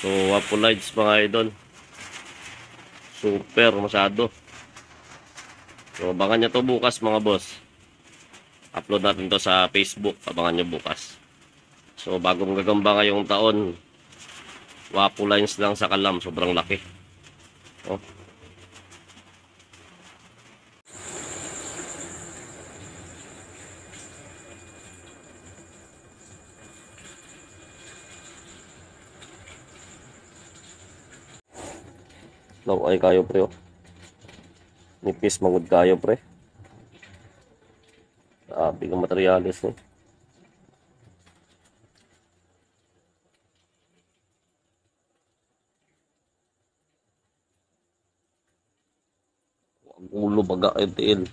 So, wapo lights mga idol. Super masyado. So, abangan nyo to bukas mga boss. Upload natin to sa Facebook. Abangan nyo bukas. So, bagong gagamba ngayong taon. Wapo lines lang sa kalam. Sobrang laki. Oh. Law ay kayo pre oh. Nipis mangud kayo pre. Sabi ng materialis ni. Ang ulo baga yung tiil.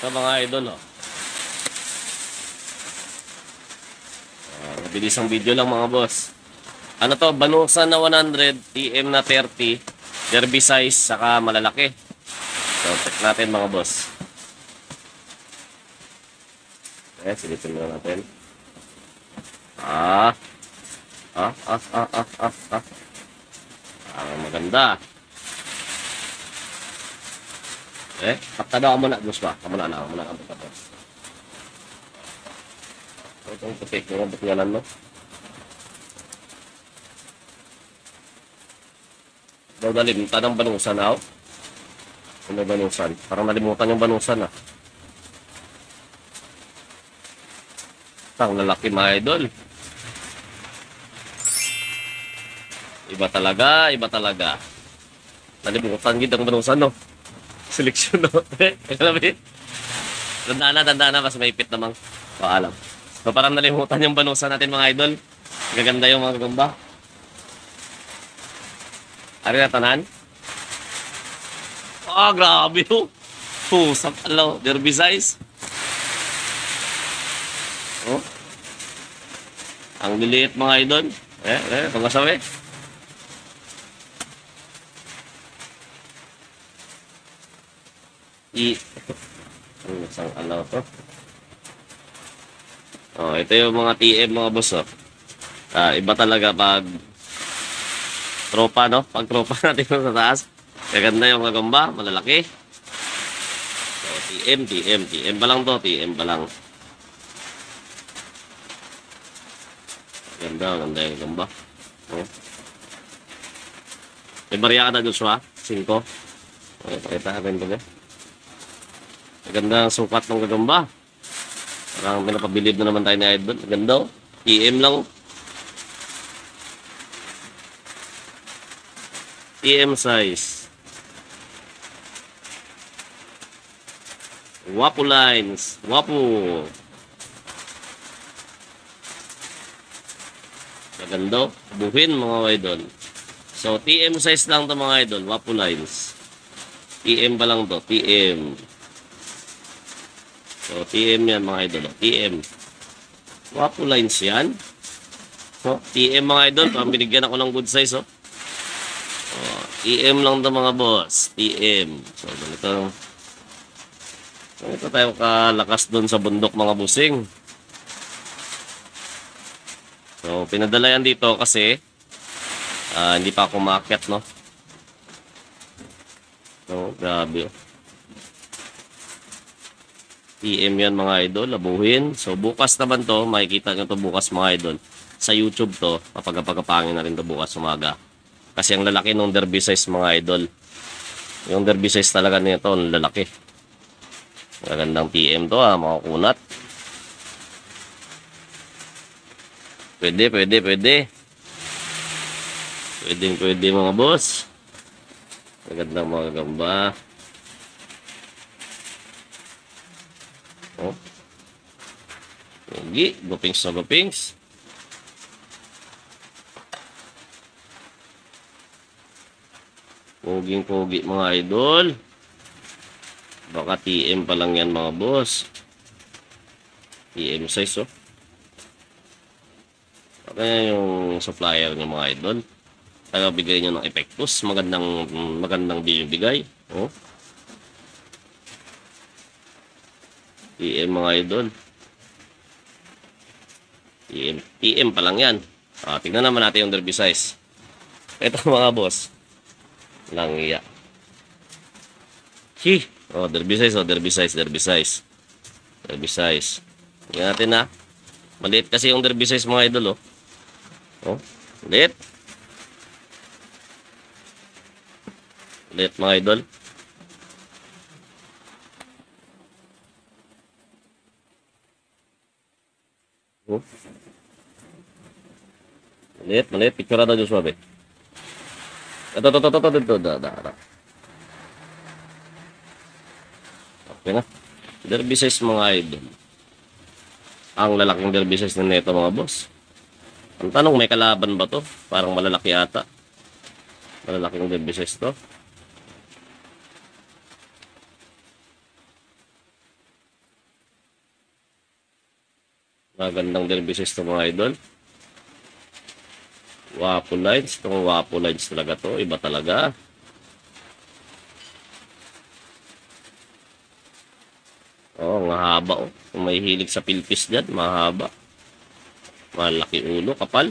Ito mga idol oh. Mabilis ang video lang mga boss. Ano to, Banusa na 100, TM na 30, derby size, saka malalaki. So, check natin mga boss. Okay, silipin na natin. Ah. Ah, ah, ah, ah, ah, ah. Ah, maganda. Eh, patado ka muna, boss ba? Kamuna na, kamuna ka muna. Itong puti, yung butyanan mo. Daw nalimutan ang banusan ako. Ano banusan? Parang nalimutan yung banusan ah. Ang lalaki mga idol. Iba talaga, iba talaga. Nalimutan gid ang banusan no. Seleksyon no. Alam mo? Tandaan na, tandaan na, mas maipit namang. Paalam. So parang nalimutan yung banusan natin mga idol. Gaganda yung mga gagamba. Ari na tanan? Ah, grabe oh. Pusap alaw, derby size. Oh. Ang liliit mga idol. Eh, eh, pagkasabi. I... Ano, isang alaw to? Oh, ito yung mga TM mga boss oh. Ah, iba talaga pag tropa no, pag tropa natin sa taas. Kaganda yung gagamba, malalaki. So, TM, TM, TM pa lang to, TM pa lang. Ganda, ganda yung gagamba. Oh. May barya ka na Joshua? 5. Okay, pakita natin ito. Maganda ang sukat ng gagamba. Parang pinapabilib na naman tayo ni Idol. Ganda oh. TM lang. TM size. Wapo lines. Wapo. Maganda. oh. Buhin mga idol. So, TM size lang to mga idol. Wapo lines. TM pa lang to. TM. So, TM yan mga idol. oh. TM. Wapo lines yan. So, TM mga idol. Pang binigyan ako ng good size. Oh. Oh, TM lang to mga boss. TM. So, ganito. Ganito tayo kalakas doon sa bundok mga busing. So, pinadala yan dito kasi ah, hindi pa ako maakyat, no? So, grabe. PM yan mga idol, labuhin. So, bukas naman to, makikita nyo to bukas mga idol. Sa YouTube to, papagapagapangin na rin to bukas umaga. Kasi ang lalaki ng derby size mga idol. Yung derby size talaga nito, ang lalaki. Magandang PM to ha, mga kunat. Pwede, pwede, pwede. Pwede, pwede mga boss. Magandang mga gamba. Oh. Pogi, gupings na gupings. Poging pogi mga idol. Baka TM pa lang yan mga boss. TM size oh. Baka yan yung supplier niya mga idol. Taga bigay niyo ng epektos. Magandang magandang binibigay. Oh. TM mga idol. PM. PM pa lang yan. Ah, tingnan naman natin yung derby size. Ito mga boss. Langya. Hi. Oh, derby size, oh, derby size, derby size. Derby size. Tingnan natin na. Maliit kasi yung derby size mga idol, oh. Oh, maliit. Maliit mga idol. Oh. Maliit, maliit. Picture na Diyos suabe. Ito, ito, ito, ito, ito, ito. Okay na. Derby size mga idol. Ang lalaking derby size na neto mga boss. Ang tanong, may kalaban ba to? Parang malalaki ata. Malalaking derby size to. Magandang derby size to mga idol. Wapo lines. Itong wapo lines talaga to. Iba talaga. Oh, mahaba oh. Kung may hilig sa pilpis dyan, mahaba. Malaki ulo, kapal.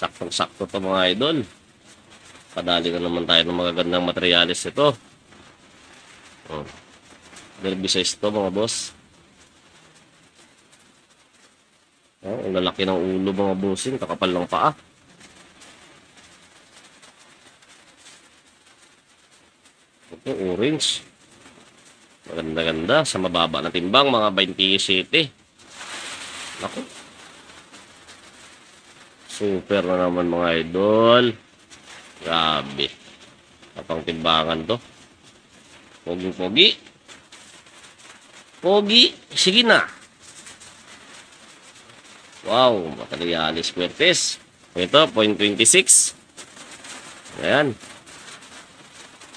Saktong-sakto to mga idol. Padali na naman tayo ng magagandang materialis ito. Oh. Derby size to mga boss. Oh, ang lalaki ng ulo mga bossing, kakapal ng paa. Ito, orange. Maganda-ganda sa mababa na timbang, mga 27. Naku. Super na naman mga idol. Grabe. Kapang timbangan to. Pogi-pogi. Pogi. Sige na. Wow, materialis fuertes. Ito, 0.26. Ayan.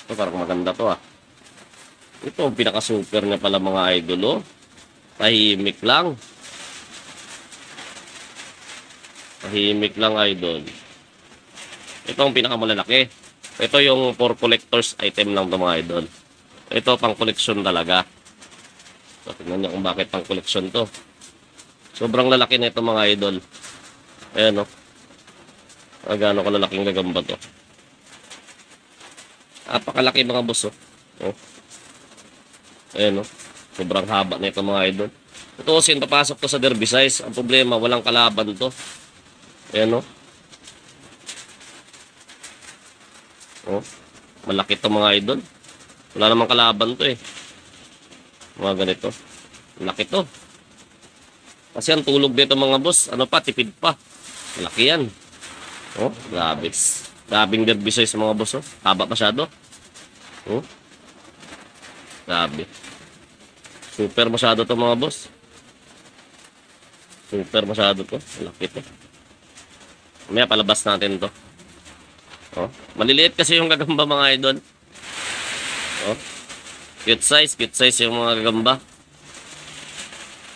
Ito, parang maganda to ah. Ito, pinaka-super niya pala mga idol, oh. Tahimik lang. Tahimik lang, idol. Ito ang pinakamalalaki. Ito yung for collectors item lang to mga idol. Ito, pang collection talaga. So, tingnan nyo kung bakit pang collection to. Sobrang lalaki na ito mga idol. Ayan, oh. Ah, gaano kalalaking gagamba to. Napakalaki mga boss, oh. oh. Ayan, oh. Sobrang haba na ito mga idol. Ito yung papasok to sa derby size. Ang problema, walang kalaban to. Ayan, oh. Oh. Malaki to mga idol. Wala namang kalaban to eh. Mga ganito. Malaki to. Kasi ang tulog dito mga boss, ano pa, tipid pa. Malaki yan. Oh, grabe. Grabing derby size mga boss, oh. Haba masyado. Oh. Grabe. Super masyado to mga boss. Super masyado to. Malaki to. Mamaya palabas natin to. Oh. Maliliit kasi yung gagamba mga idol. Oh. Cute size, cute size yung mga gagamba.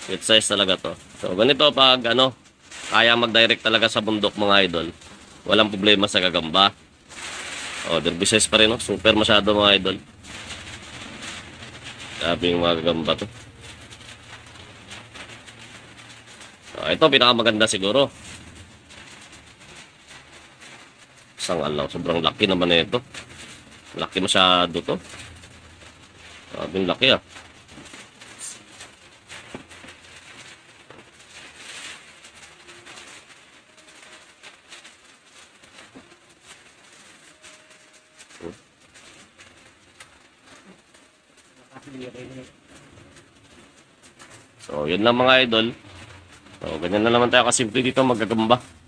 Cute size talaga to. So, ganito pag ano, kaya mag-direct talaga sa bundok mga idol. Walang problema sa gagamba. Oh, derby size pa rin, no? Super masyado mga idol. Sabi yung mga gagamba to. So, ito, pinakamaganda siguro. Isang alaw. Sobrang laki naman na ito. Laki masyado to. Sabi laki ah. So, yun lang mga idol. So, ganyan na naman tayo kasimple dito magagamba.